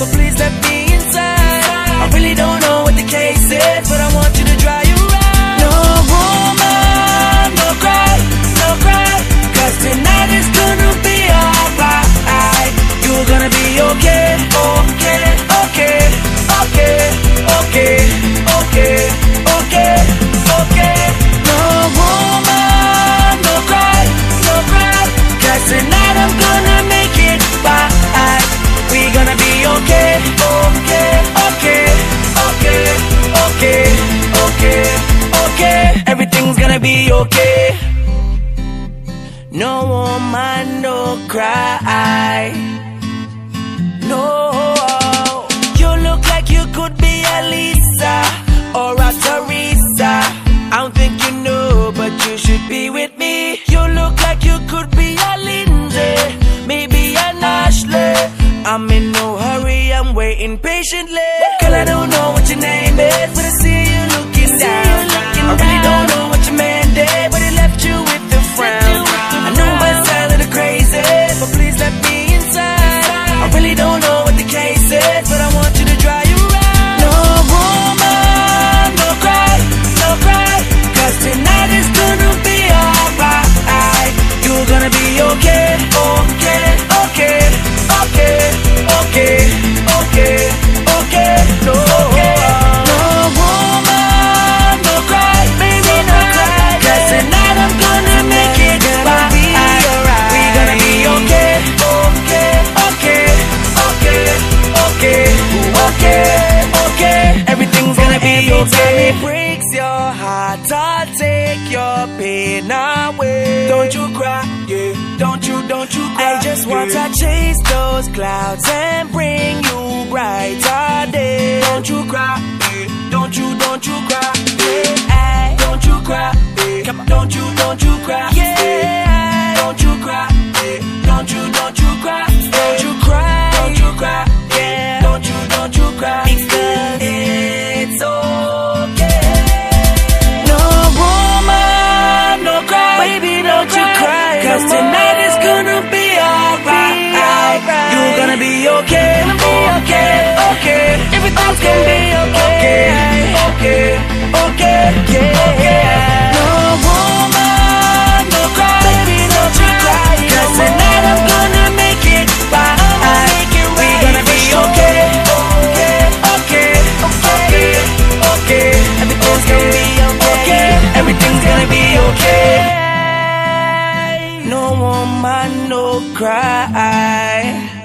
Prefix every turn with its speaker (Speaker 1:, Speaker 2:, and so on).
Speaker 1: so please let me cry. No You look like you could be a Lisa Or a Teresa. I don't think you know But you should be with me. You look like you could be a Lindsay Maybe an Ashley I'm in no hurry I'm waiting patiently. Girl I don't know what your name in our way. Don't you cry, yeah. Don't you, don't you cry. I just want yeah. to chase those clouds and bring okay, okay, okay. Everything's gonna be okay, okay, okay, okay. No woman, no cry, baby, don't cry. Cause tonight I'm gonna make it right. We gonna be okay, okay, okay, okay, okay. Everything's gonna be okay. Everything's gonna be okay. No woman, no cry.